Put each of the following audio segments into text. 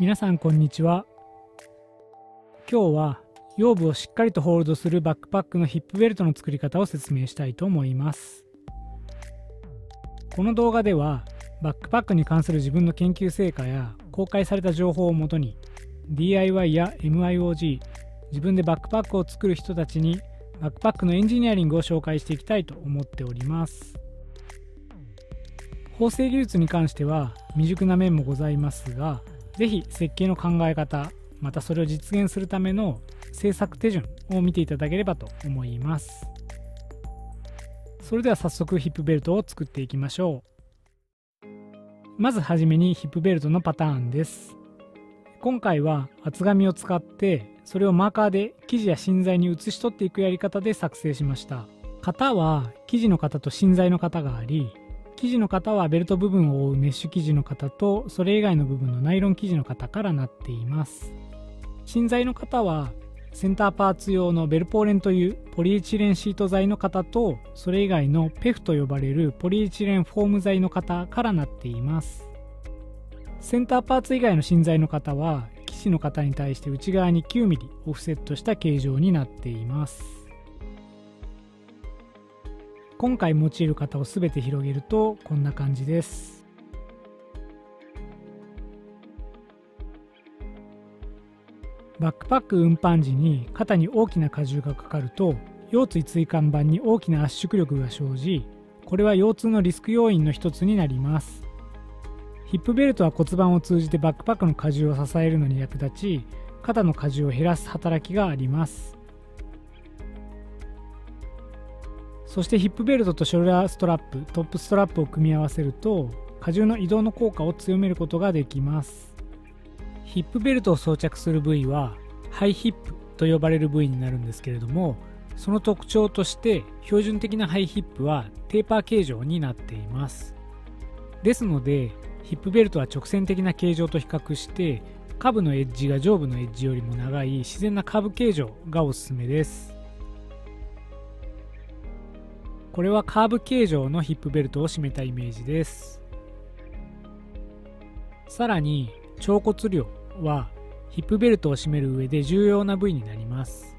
皆さんこんにちは。今日は腰部をしっかりとホールドするバックパックのヒップベルトの作り方を説明したいと思います。この動画ではバックパックに関する自分の研究成果や公開された情報をもとに DIY や MIOG 自分でバックパックを作る人たちにバックパックのエンジニアリングを紹介していきたいと思っております。縫製技術に関しては未熟な面もございますが是非設計の考え方またそれを実現するための制作手順を見ていただければと思います。それでは早速ヒップベルトを作っていきましょう。まずはじめにヒップベルトのパターンです。今回は厚紙を使ってそれをマーカーで生地や芯材に写し取っていくやり方で作成しました。型は生地の型と芯材の型があり生地の型はベルト部分を覆うメッシュ生地の型とそれ以外の部分のナイロン生地の型からなっています。芯材の型はセンターパーツ用のベルポーレンというポリエチレンシート材の型とそれ以外のペフと呼ばれるポリエチレンフォーム材の型からなっています。センターパーツ以外の芯材の型は生地の型に対して内側に 9mm オフセットした形状になっています。今回用いる型を全て広げるとこんな感じです。バックパック運搬時に肩に大きな荷重がかかると腰椎椎間板に大きな圧縮力が生じこれは腰痛のリスク要因の一つになります。ヒップベルトは骨盤を通じてバックパックの荷重を支えるのに役立ち肩の荷重を減らす働きがあります。そしてヒップベルトとショルダーストラップトップストラップを組み合わせると荷重の移動の効果を強めることができます。ヒップベルトを装着する部位はハイヒップと呼ばれる部位になるんですけれどもその特徴として標準的なハイヒップはテーパー形状になっています。ですのでヒップベルトは直線的な形状と比較して下部のエッジが上部のエッジよりも長い自然なカーブ形状がおすすめです。これはカーブ形状のヒップベルトを締めたイメージです。さらに腸骨量はヒップベルトを締める上で重要な部位になります。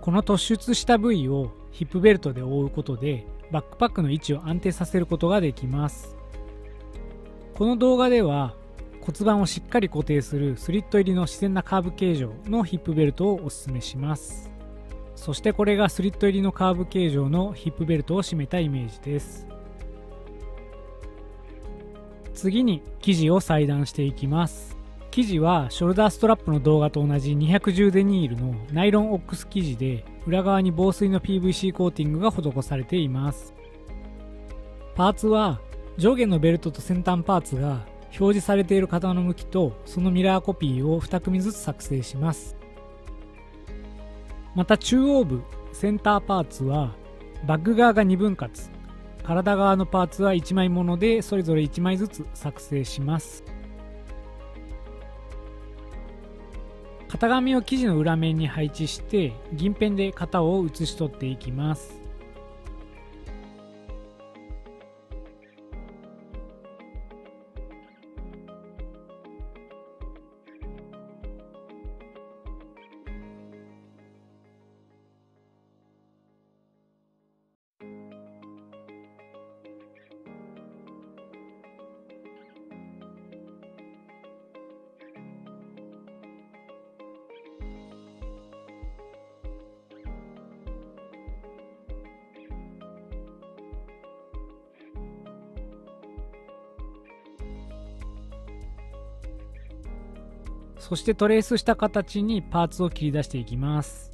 この突出した部位をヒップベルトで覆うことでバックパックの位置を安定させることができます。この動画では骨盤をしっかり固定するスリット入りの自然なカーブ形状のヒップベルトをおすすめします。そしてこれがスリット入りのカーブ形状のヒップベルトを締めたイメージです。次に生地を裁断していきます。生地はショルダーストラップの動画と同じ210デニールのナイロンオックス生地で裏側に防水の PVC コーティングが施されています。パーツは上下のベルトと先端パーツが表示されている型の向きとそのミラーコピーを2組ずつ作成します。また中央部センターパーツはバッグ側が2分割。体側のパーツは1枚ものでそれぞれ1枚ずつ作成します。型紙を生地の裏面に配置して銀ペンで型を写し取っていきます。そしてトレースした形にパーツを切り出していきます。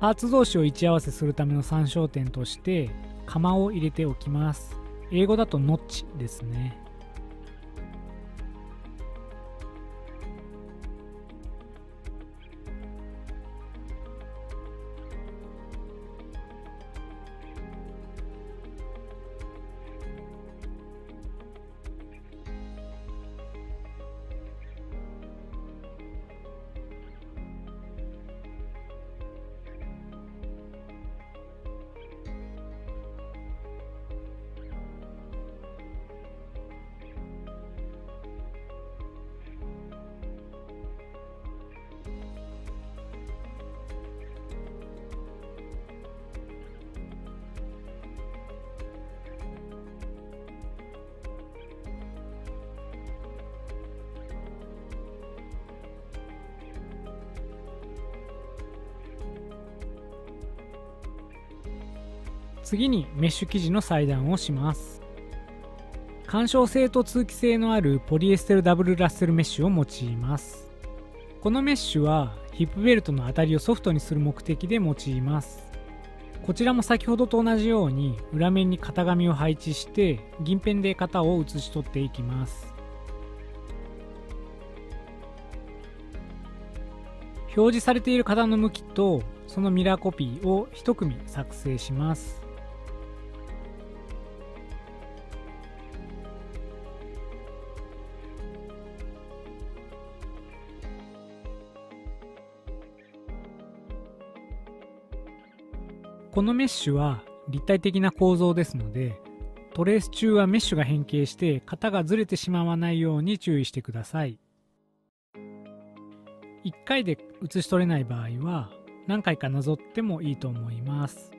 パーツ同士を位置合わせするための参照点として釜を入れておきます。英語だとノッチですね。次にメッシュ生地の裁断をします。干渉性と通気性のあるポリエステルダブルラッセルメッシュを用います。このメッシュはヒップベルトの当たりをソフトにする目的で用います。こちらも先ほどと同じように裏面に型紙を配置して銀ペンで型を写し取っていきます。表示されている型の向きとそのミラーコピーを1組作成します。このメッシュは立体的な構造ですのでトレース中はメッシュが変形して型がずれてしまわないように注意してください。1回で写し取れない場合は何回かなぞってもいいと思います。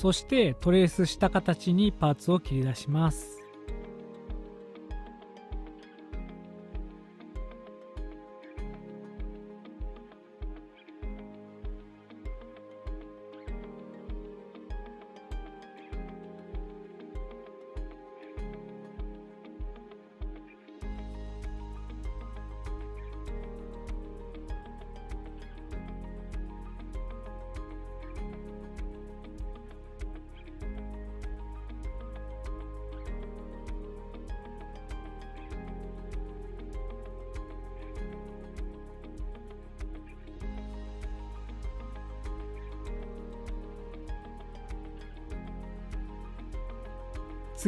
そしてトレースした形にパーツを切り出します。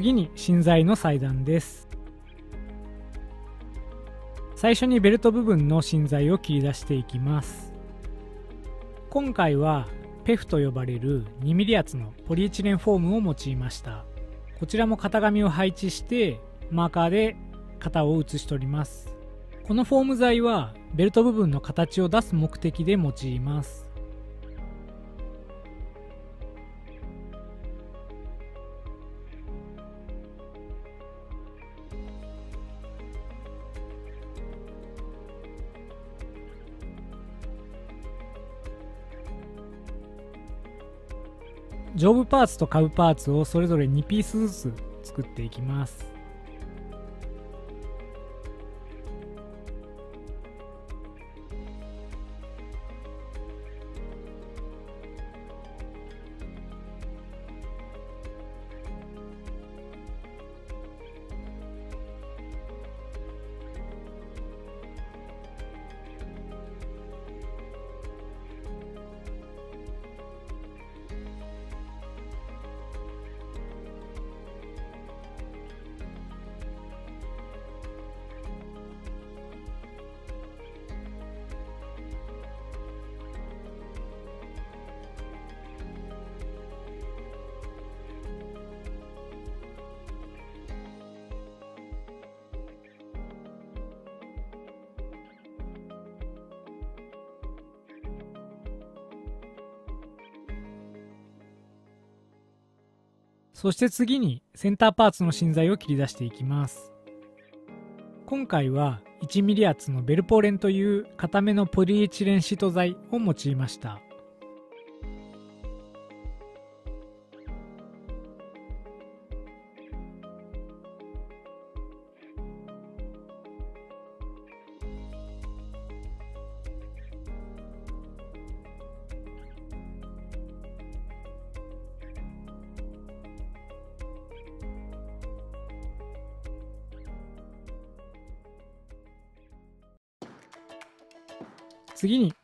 次に芯材の裁断です。最初にベルト部分の芯材を切り出していきます。今回はペフと呼ばれる 2mm 厚のポリエチレンフォームを用いました。こちらも型紙を配置してマーカーで型を写し取ります。このフォーム材はベルト部分の形を出す目的で用います。上部パーツと下部パーツをそれぞれ2ピースずつ作っていきます。そして次にセンターパーツの芯材を切り出していきます。今回は 1mm 厚のベルポーレンという固めのポリエチレンシート材を用いました。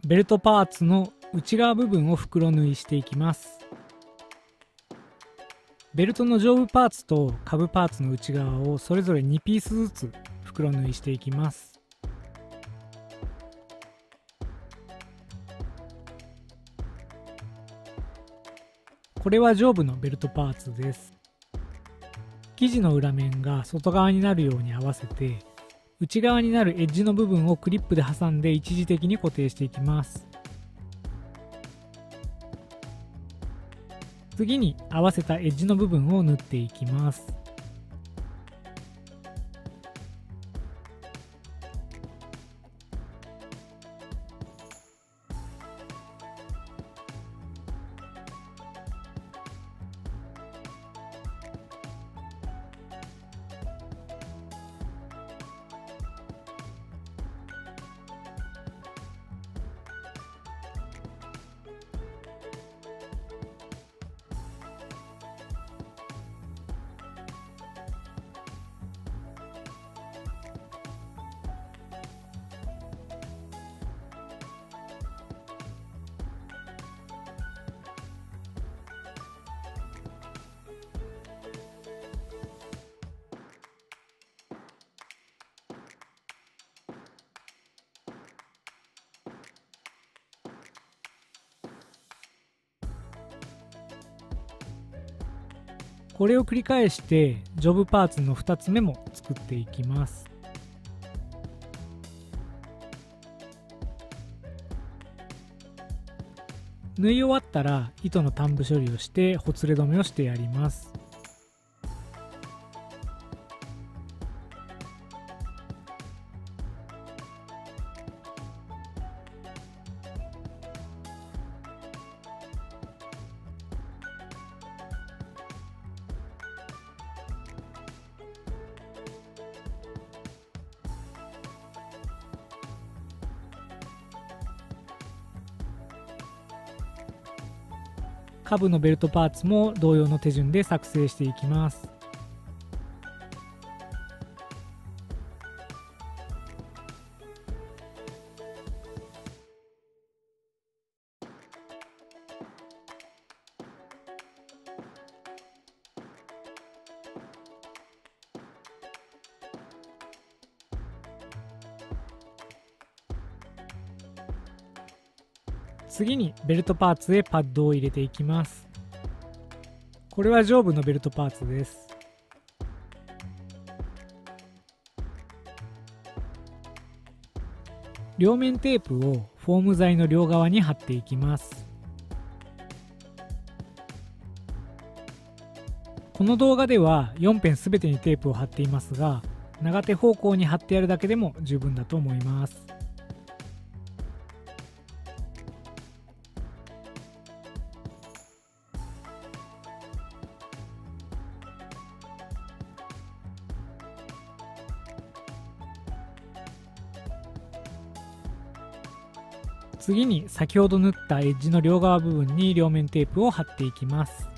ベルトパーツの内側部分を袋縫いしていきます。ベルトの上部パーツと下部パーツの内側をそれぞれ2ピースずつ袋縫いしていきます。これは上部のベルトパーツです。生地の裏面が外側になるように合わせて内側になるエッジの部分をクリップで挟んで一時的に固定していきます。次に合わせたエッジの部分を縫っていきます。これを繰り返してジョブパーツの2つ目も作っていきます。縫い終わったら糸の短部処理をしてほつれ止めをしてやります。下部のベルトパーツも同様の手順で作成していきます。次にベルトパーツへパッドを入れていきます。これは上部のベルトパーツです。両面テープをフォーム材の両側に貼っていきます。この動画では4辺全てにテープを貼っていますが長手方向に貼ってやるだけでも十分だと思います。次に先ほど縫ったエッジの両側部分に両面テープを貼っていきます。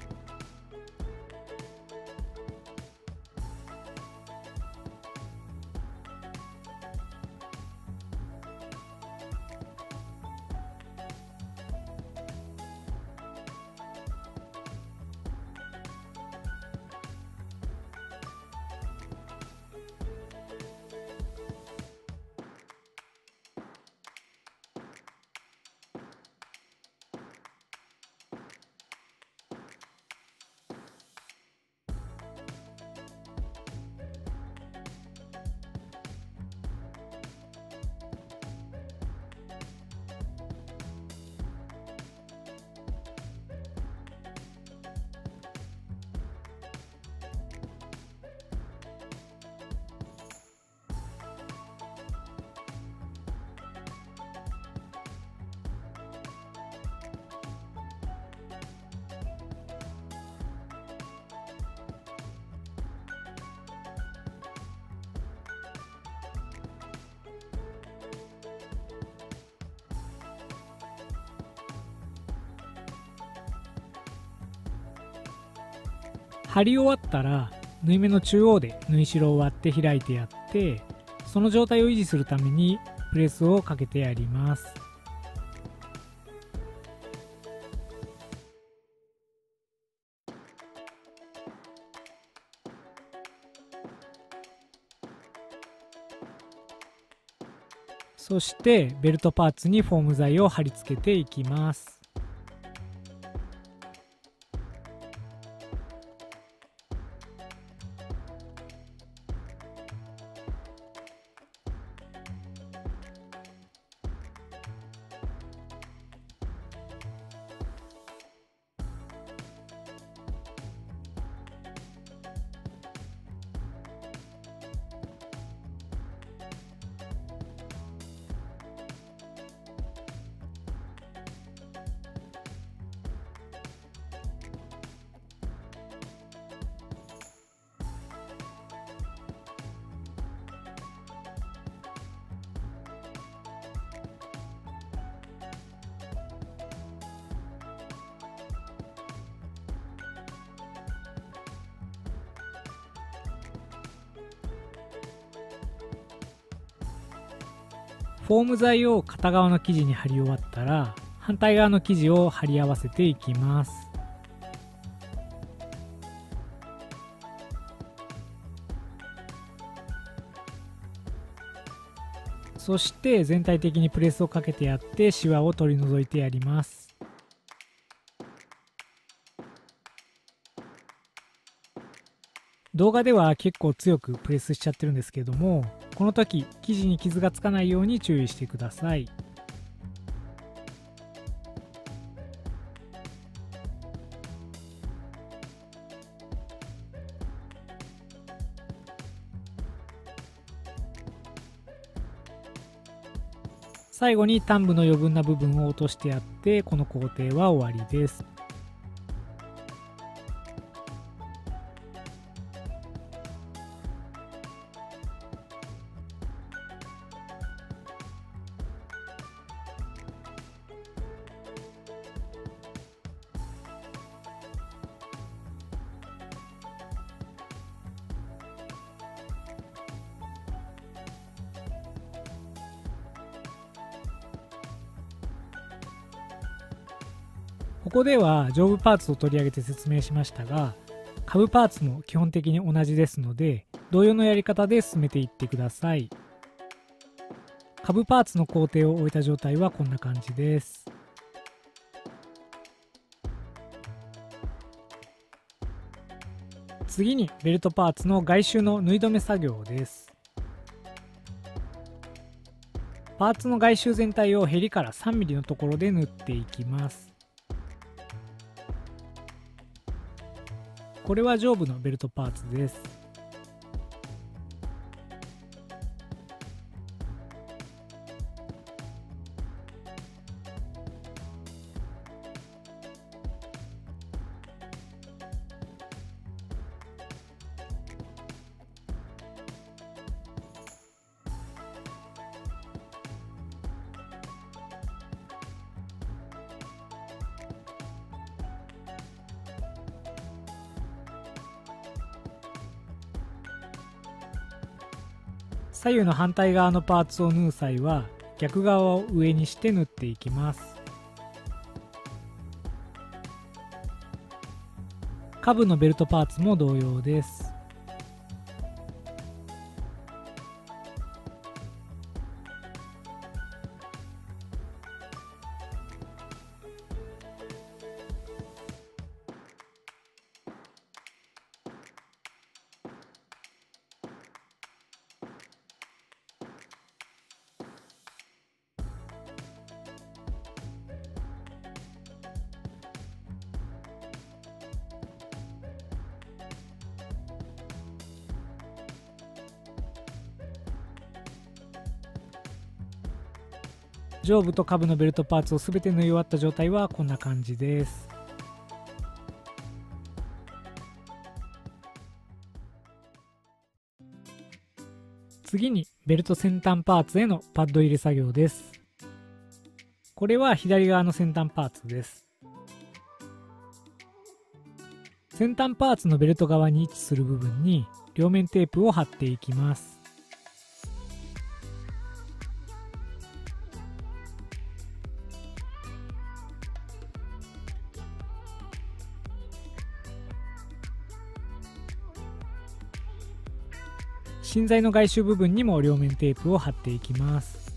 貼り終わったら縫い目の中央で縫い代を割って開いてやってその状態を維持するためにプレスをかけてやります。そしてベルトパーツにフォーム材を貼り付けていきます。ム材を片側の生地に貼り終わったら反対側の生地を貼り合わせていきます。そして全体的にプレスをかけてやってシワを取り除いてやります。動画では結構強くプレスしちゃってるんですけどもこの時生地に傷がつかないように注意してください。最後に端部の余分な部分を落としてやってこの工程は終わりです。では上部パーツを取り上げて説明しましたが下部パーツも基本的に同じですので同様のやり方で進めていってください。下部パーツの工程を終えた状態はこんな感じです。次にベルトパーツの外周の縫い止め作業です。パーツの外周全体をヘリから 3mm のところで縫っていきます。これは上部のベルトパーツです。左右の反対側のパーツを縫う際は逆側を上にして縫っていきます。下部のベルトパーツも同様です。上部と下部のベルトパーツを全て縫い終わった状態はこんな感じです。次にベルト先端パーツへのパッド入れ作業です。これは左側の先端パーツです。先端パーツのベルト側に位置する部分に両面テープを貼っていきます。芯材の外周部分にも両面テープを貼っていきます。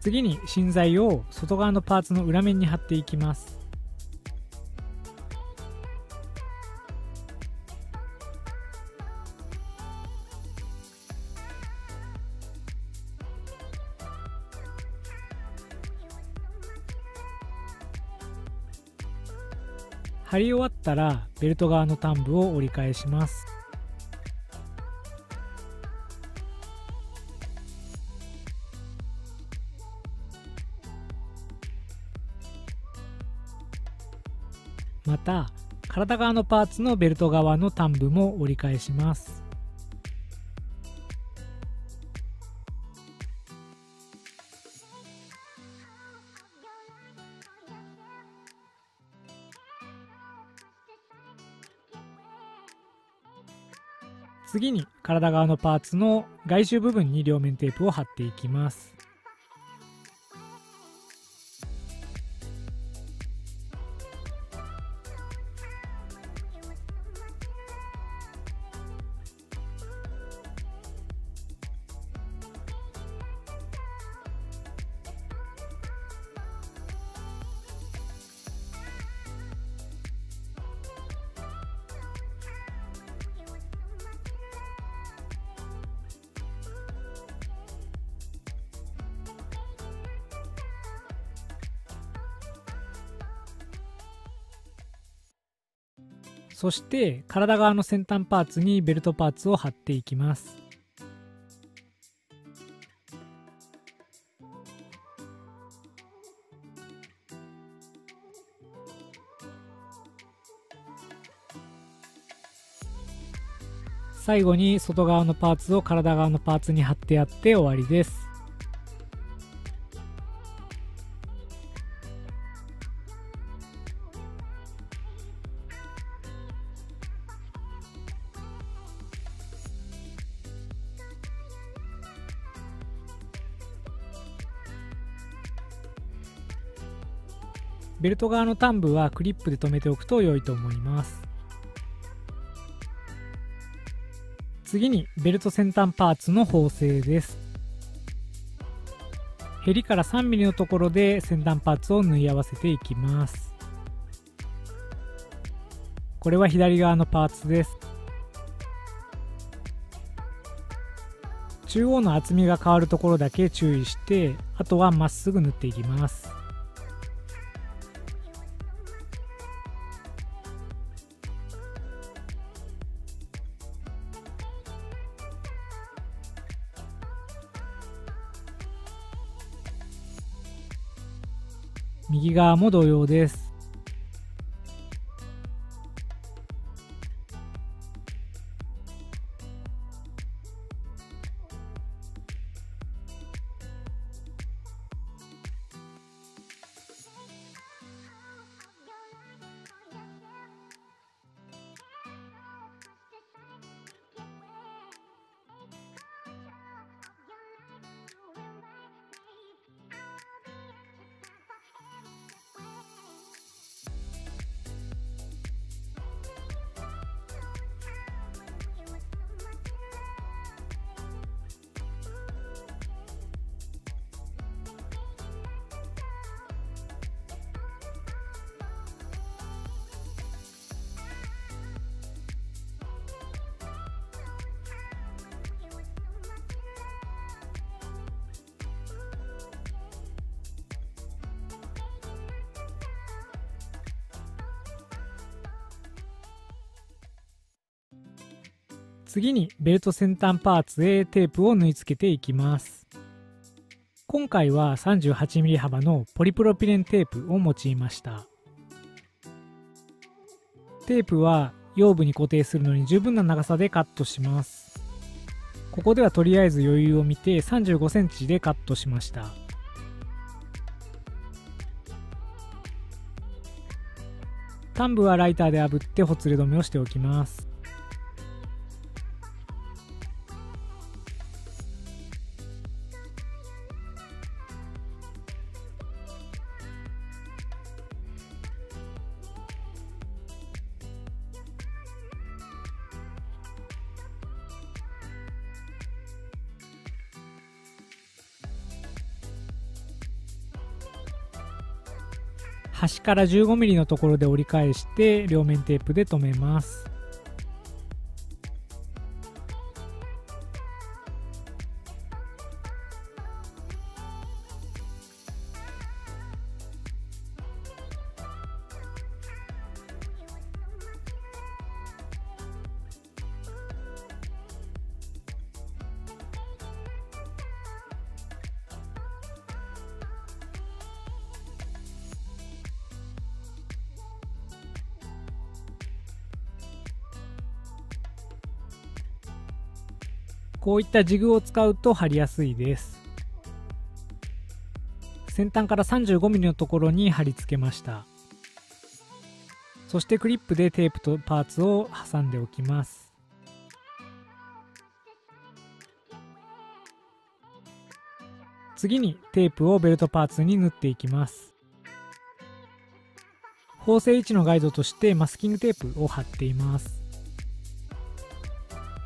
次に芯材を外側のパーツの裏面に貼っていきます。貼り終わったらベルト側の端部を折り返します。また体側のパーツのベルト側の端部も折り返します。次に体側のパーツの外周部分に両面テープを貼っていきます。そして体側の先端パーツにベルトパーツを貼っていきます。最後に外側のパーツを体側のパーツに貼ってやって終わりです。ベルト側の端部はクリップで留めておくと良いと思います。次にベルト先端パーツの縫製です。ヘリから 3mm のところで先端パーツを縫い合わせていきます。これは左側のパーツです。中央の厚みが変わるところだけ注意してあとはまっすぐ縫っていきます。側も同様です。次にベルト先端パーツへテープを縫い付けていきます。今回は 38mm 幅のポリプロピレンテープを用いました。テープは腰部に固定するのに十分な長さでカットします。ここではとりあえず余裕を見て35センチでカットしました。端部はライターで炙ってほつれ止めをしておきます。から 15mm のところで折り返して両面テープで留めます。こういったジグを使うと貼りやすいです。先端から 35mm のところに貼り付けました。そしてクリップでテープとパーツを挟んでおきます。次にテープをベルトパーツに縫っていきます。縫製位置のガイドとしてマスキングテープを貼っています。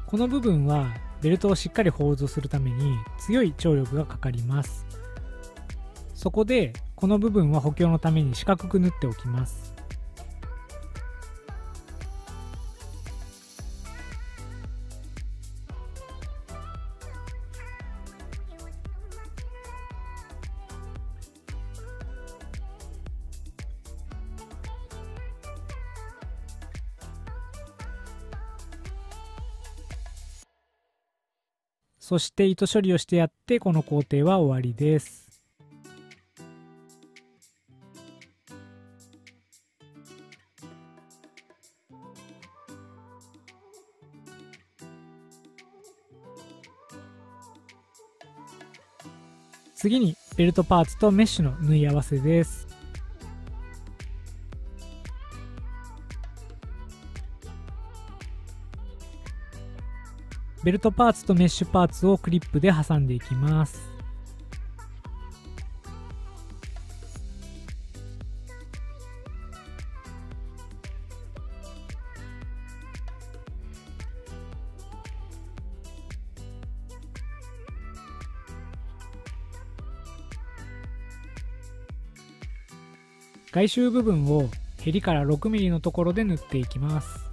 この部分はベルトをしっかりホールドするために強い張力がかかります。そこでこの部分は補強のために四角く縫っておきます。そして糸処理をしてやってこの工程は終わりです。次にベルトパーツとメッシュの縫い合わせです。ベルトパーツとメッシュパーツをクリップで挟んでいきます。外周部分をヘリから 6mm のところで縫っていきます。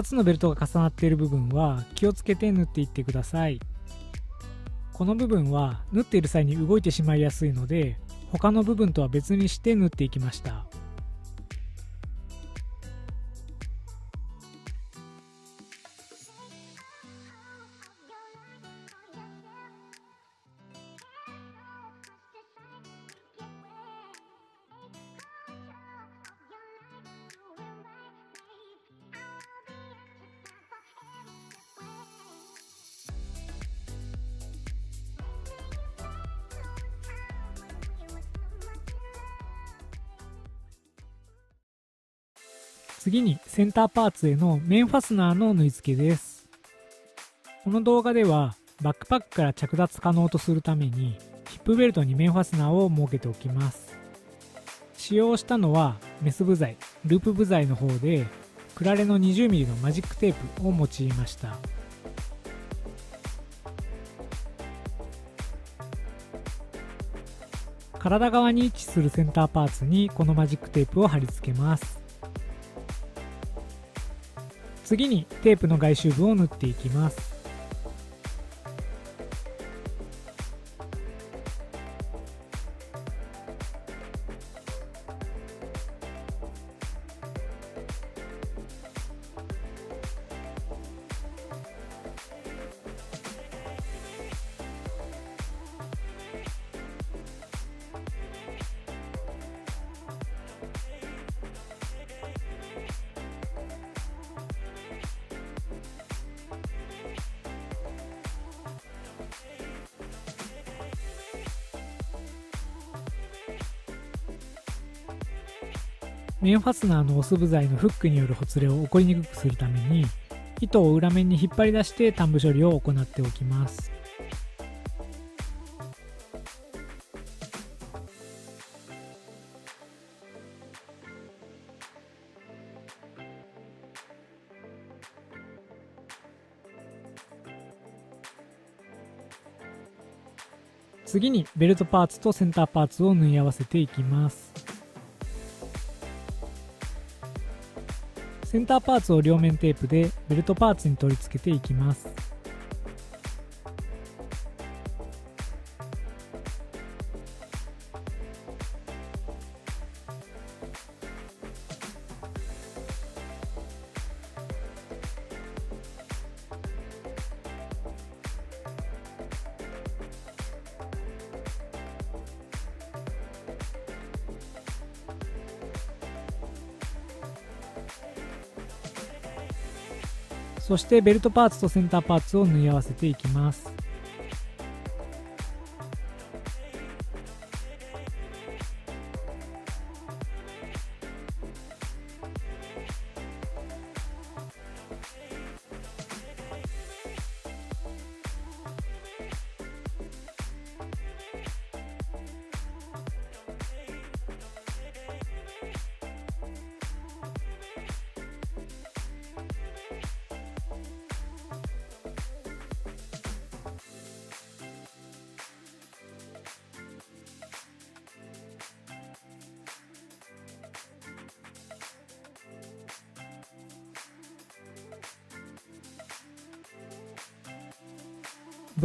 2つのベルトが重なっている部分は気をつけて縫っていってください。この部分は縫っている際に動いてしまいやすいので他の部分とは別にして縫っていきました。センターパーツへの面ファスナーの縫い付けです。この動画ではバックパックから着脱可能とするためにヒップベルトに面ファスナーを設けておきます。使用したのはメス部材、ループ部材の方でクラレの 20mm のマジックテープを用いました。体側に位置するセンターパーツにこのマジックテープを貼り付けます次にテープの外周部を縫っていきます。面ファスナーの押す部材のフックによるほつれを起こりにくくするために糸を裏面に引っ張り出して端部処理を行っておきます。次にベルトパーツとセンターパーツを縫い合わせていきます。センターパーツを両面テープでベルトパーツに取り付けていきます。そしてベルトパーツとセンターパーツを縫い合わせていきます。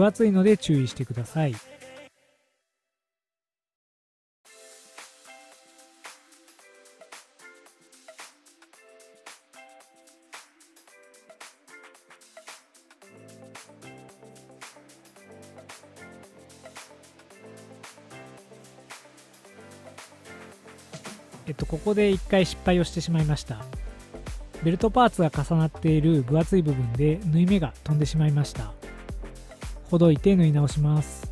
分厚いので注意してください。えっと、ここで1回失敗をしてしまいました。ベルトパーツが重なっている分厚い部分で縫い目が飛んでしまいました。ほどいて縫い直します。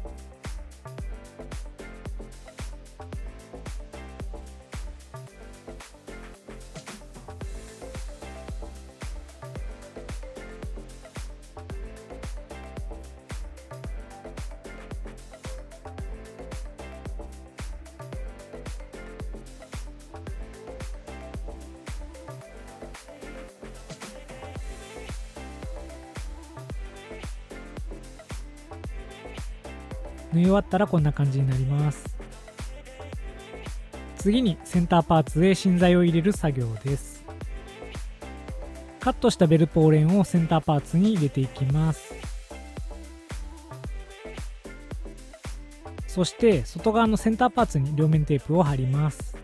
終わったらこんな感じになります。次にセンターパーツへ芯材を入れる作業です。カットしたベルポーレンをセンターパーツに入れていきます。そして外側のセンターパーツに両面テープを貼ります。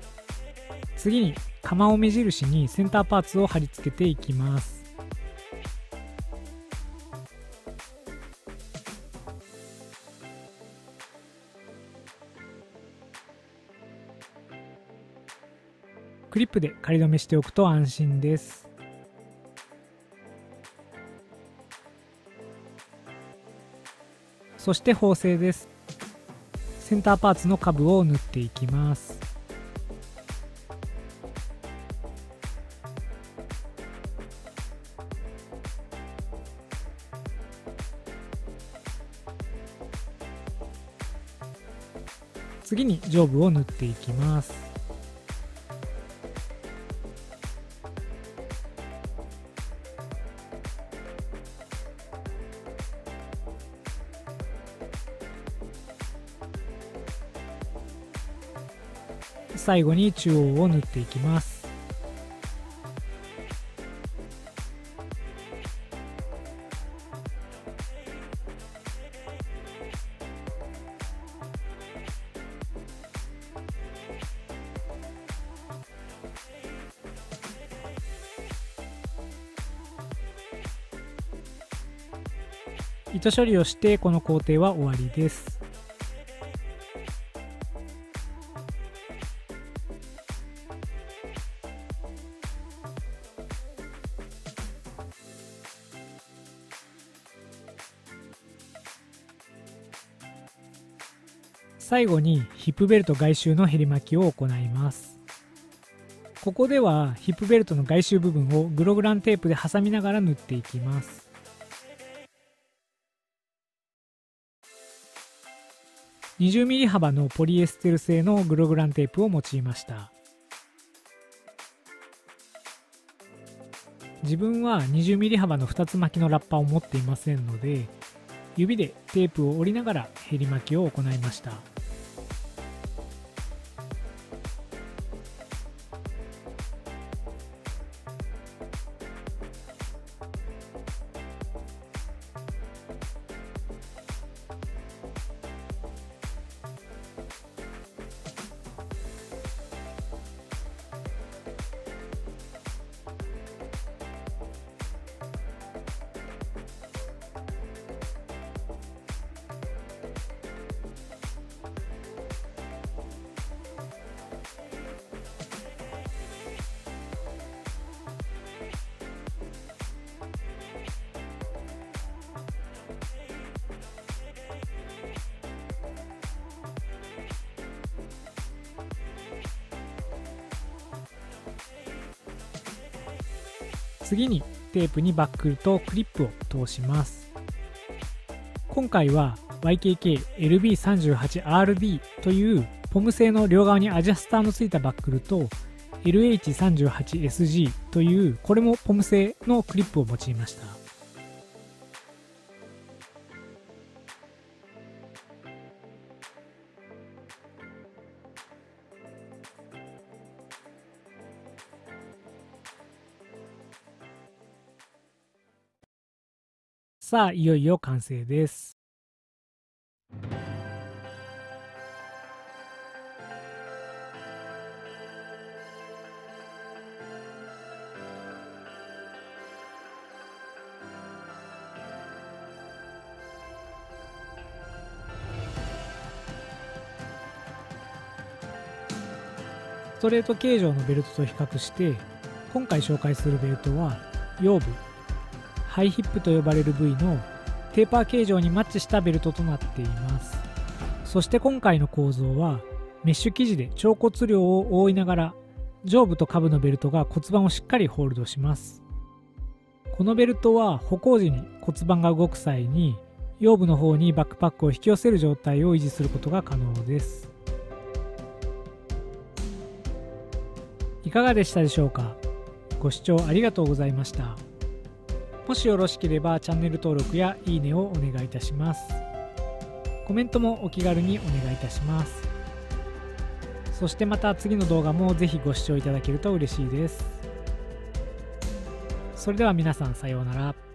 次に釜を目印にセンターパーツを貼り付けていきます。クリップで仮止めしておくと安心です。そして縫製です。センターパーツの下部を縫っていきます。次に上部を縫っていきます。最後に中央を縫っていきます。糸処理をしてこの工程は終わりです。最後にヒップベルト外周の減り巻きを行います。ここではヒップベルトの外周部分をグログランテープで挟みながら縫っていきます。2 0ミリ幅のポリエステル製のグログランテープを用いました。自分は2 0ミリ幅の2つ巻きのラッパを持っていませんので指でテープを折りながら減り巻きを行いました。次にテープにバックルとクリップを通します。今回は YKK-LB38RD というポム製の両側にアジャスターのついたバックルと LH38SG というこれもポム製のクリップを用いました。さあ、いよいよ完成です。ストレート形状のベルトと比較して今回紹介するベルトは腰部ハイヒップと呼ばれる部位のテーパー形状にマッチしたベルトとなっています。そして今回の構造はメッシュ生地で腸骨量を覆いながら上部と下部のベルトが骨盤をしっかりホールドします。このベルトは歩行時に骨盤が動く際に腰部の方にバックパックを引き寄せる状態を維持することが可能です。いかがでしたでしょうか？ご視聴ありがとうございました。もしよろしければチャンネル登録やいいねをお願いいたします。コメントもお気軽にお願いいたします。そしてまた次の動画もぜひご視聴いただけると嬉しいです。それでは皆さんさようなら。